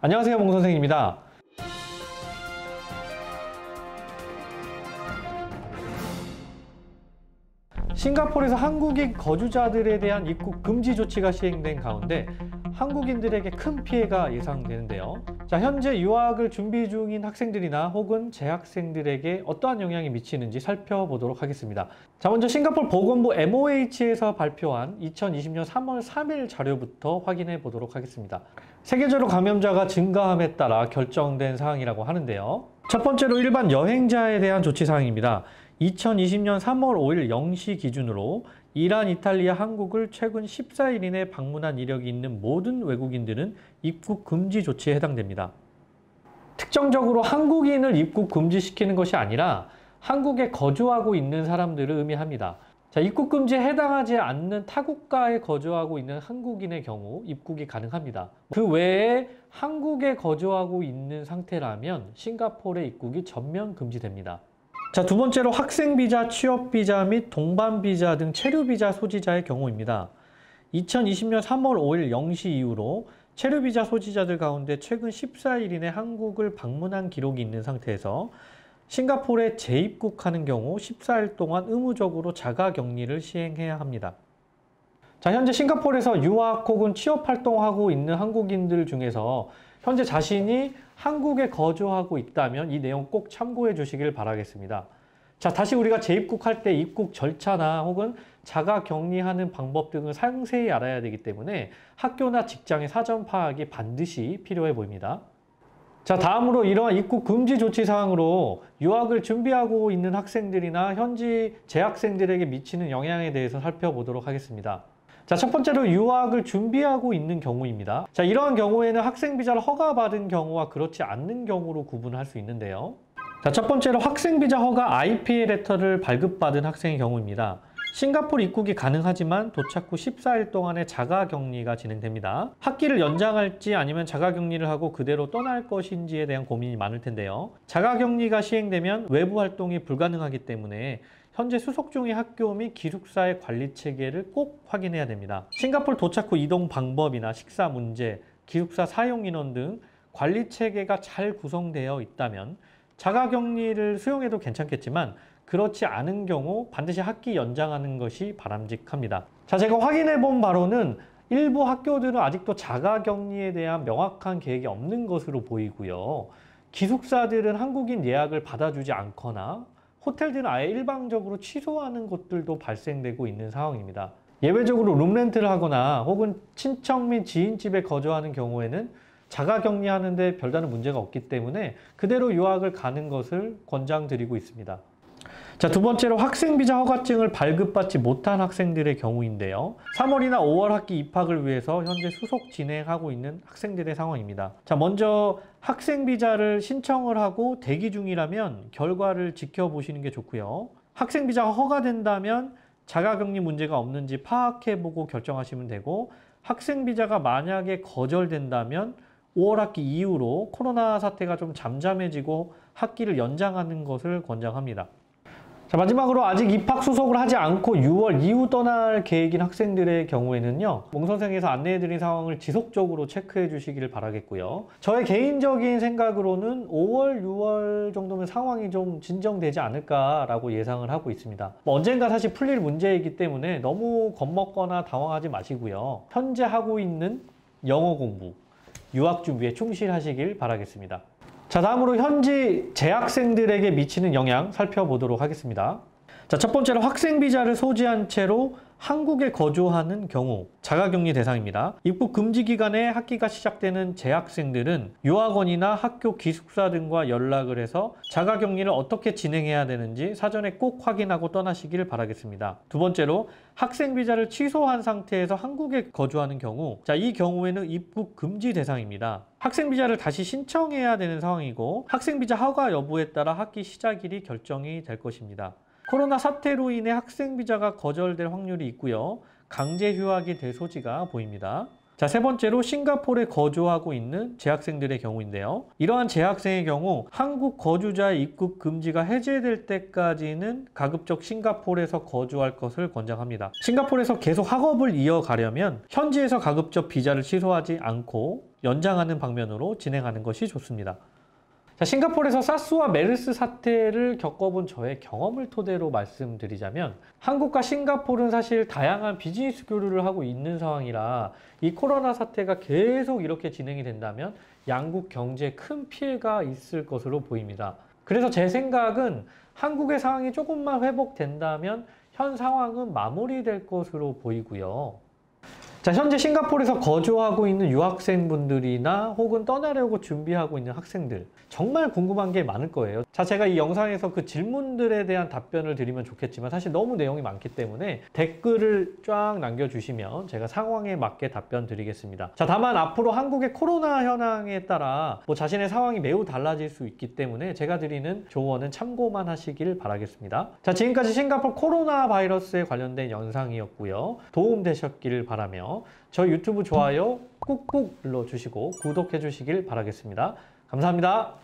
안녕하세요 몽 선생입니다. 싱가포르에서 한국인 거주자들에 대한 입국 금지 조치가 시행된 가운데 한국인들에게 큰 피해가 예상되는데요. 자, 현재 유학을 준비 중인 학생들이나 혹은 재학생들에게 어떠한 영향이 미치는지 살펴보도록 하겠습니다. 자, 먼저 싱가포르 보건부 MOH에서 발표한 2020년 3월 3일 자료부터 확인해 보도록 하겠습니다. 세계적으로 감염자가 증가함에 따라 결정된 사항이라고 하는데요. 첫 번째로 일반 여행자에 대한 조치 사항입니다. 2020년 3월 5일 0시 기준으로 이란, 이탈리아, 한국을 최근 14일 이내 방문한 이력이 있는 모든 외국인들은 입국 금지 조치에 해당됩니다. 특정적으로 한국인을 입국 금지시키는 것이 아니라 한국에 거주하고 있는 사람들을 의미합니다. 자, 입국 금지에 해당하지 않는 타국가에 거주하고 있는 한국인의 경우 입국이 가능합니다. 그 외에 한국에 거주하고 있는 상태라면 싱가포르의 입국이 전면 금지됩니다. 자, 두 번째로 학생 비자, 취업 비자 및 동반 비자 등 체류 비자 소지자의 경우입니다. 2020년 3월 5일 0시 이후로 체류 비자 소지자들 가운데 최근 14일 이내 한국을 방문한 기록이 있는 상태에서 싱가포르에 재입국하는 경우 14일 동안 의무적으로 자가 격리를 시행해야 합니다. 자, 현재 싱가포르에서 유학 혹은 취업 활동하고 있는 한국인들 중에서 현재 자신이 한국에 거주하고 있다면 이 내용 꼭 참고해 주시길 바라겠습니다. 자, 다시 우리가 재입국할 때 입국 절차나 혹은 자가 격리하는 방법 등을 상세히 알아야 되기 때문에 학교나 직장의 사전 파악이 반드시 필요해 보입니다. 자, 다음으로 이러한 입국 금지 조치 사항으로 유학을 준비하고 있는 학생들이나 현지 재학생들에게 미치는 영향에 대해서 살펴보도록 하겠습니다. 자, 첫 번째로 유학을 준비하고 있는 경우입니다. 자, 이러한 경우에는 학생 비자를 허가받은 경우와 그렇지 않는 경우로 구분할 수 있는데요. 자, 첫 번째로 학생 비자 허가 IPA 레터를 발급받은 학생의 경우입니다. 싱가포르 입국이 가능하지만 도착 후 14일 동안의 자가 격리가 진행됩니다. 학기를 연장할지 아니면 자가 격리를 하고 그대로 떠날 것인지에 대한 고민이 많을 텐데요. 자가 격리가 시행되면 외부 활동이 불가능하기 때문에 현재 수속 중의 학교 및 기숙사의 관리 체계를 꼭 확인해야 됩니다. 싱가폴 도착 후 이동 방법이나 식사 문제, 기숙사 사용 인원 등 관리 체계가 잘 구성되어 있다면 자가 격리를 수용해도 괜찮겠지만 그렇지 않은 경우 반드시 학기 연장하는 것이 바람직합니다. 자, 제가 확인해 본 바로는 일부 학교들은 아직도 자가 격리에 대한 명확한 계획이 없는 것으로 보이고요. 기숙사들은 한국인 예약을 받아주지 않거나 호텔들은 아예 일방적으로 취소하는 곳들도 발생되고 있는 상황입니다. 예외적으로 룸렌트를 하거나 혹은 친척 및 지인 집에 거주하는 경우에는 자가 격리하는데 별다른 문제가 없기 때문에 그대로 유학을 가는 것을 권장드리고 있습니다. 자, 두 번째로 학생비자 허가증을 발급받지 못한 학생들의 경우인데요. 3월이나 5월 학기 입학을 위해서 현재 수속 진행하고 있는 학생들의 상황입니다. 자, 먼저 학생비자를 신청을 하고 대기 중이라면 결과를 지켜보시는 게 좋고요. 학생비자가 허가된다면 자가격리 문제가 없는지 파악해보고 결정하시면 되고 학생비자가 만약에 거절된다면 5월 학기 이후로 코로나 사태가 좀 잠잠해지고 학기를 연장하는 것을 권장합니다. 자, 마지막으로 아직 입학 수속을 하지 않고 6월 이후 떠날 계획인 학생들의 경우에는요, 몽선생에서 안내해드린 상황을 지속적으로 체크해 주시기를 바라겠고요. 저의 개인적인 생각으로는 5월, 6월 정도면 상황이 좀 진정되지 않을까 라고 예상을 하고 있습니다. 뭐 언젠가 사실 풀릴 문제이기 때문에 너무 겁먹거나 당황하지 마시고요. 현재 하고 있는 영어 공부, 유학 준비에 충실하시길 바라겠습니다. 자, 다음으로 현지 재학생들에게 미치는 영향 살펴보도록 하겠습니다. 자, 첫 번째로 학생 비자를 소지한 채로 한국에 거주하는 경우 자가격리 대상입니다. 입국 금지 기간에 학기가 시작되는 재학생들은 유학원이나 학교 기숙사 등과 연락을 해서 자가격리를 어떻게 진행해야 되는지 사전에 꼭 확인하고 떠나시길 바라겠습니다. 두 번째로 학생 비자를 취소한 상태에서 한국에 거주하는 경우 자, 이 경우에는 입국 금지 대상입니다. 학생 비자를 다시 신청해야 되는 상황이고 학생 비자 허가 여부에 따라 학기 시작일이 결정이 될 것입니다. 코로나 사태로 인해 학생 비자가 거절될 확률이 있고요. 강제 휴학이 될 소지가 보입니다. 자, 세 번째로 싱가포르에 거주하고 있는 재학생들의 경우인데요. 이러한 재학생의 경우 한국 거주자의 입국 금지가 해제될 때까지는 가급적 싱가포르에서 거주할 것을 권장합니다. 싱가포르에서 계속 학업을 이어가려면 현지에서 가급적 비자를 취소하지 않고 연장하는 방면으로 진행하는 것이 좋습니다. 자, 싱가포르에서 사스와 메르스 사태를 겪어본 저의 경험을 토대로 말씀드리자면 한국과 싱가포르는 사실 다양한 비즈니스 교류를 하고 있는 상황이라 이 코로나 사태가 계속 이렇게 진행이 된다면 양국 경제에 큰 피해가 있을 것으로 보입니다. 그래서 제 생각은 한국의 상황이 조금만 회복된다면 현 상황은 마무리될 것으로 보이고요. 자, 현재 싱가포르에서 거주하고 있는 유학생분들이나 혹은 떠나려고 준비하고 있는 학생들 정말 궁금한 게 많을 거예요. 자, 제가 이 영상에서 그 질문들에 대한 답변을 드리면 좋겠지만 사실 너무 내용이 많기 때문에 댓글을 쫙 남겨주시면 제가 상황에 맞게 답변 드리겠습니다. 자, 다만 앞으로 한국의 코로나 현황에 따라 뭐 자신의 상황이 매우 달라질 수 있기 때문에 제가 드리는 조언은 참고만 하시길 바라겠습니다. 자, 지금까지 싱가포르 코로나 바이러스에 관련된 영상이었고요. 도움 되셨기를 바라며 저 유튜브 좋아요 꾹꾹 눌러주시고 구독해 주시길 바라겠습니다. 감사합니다.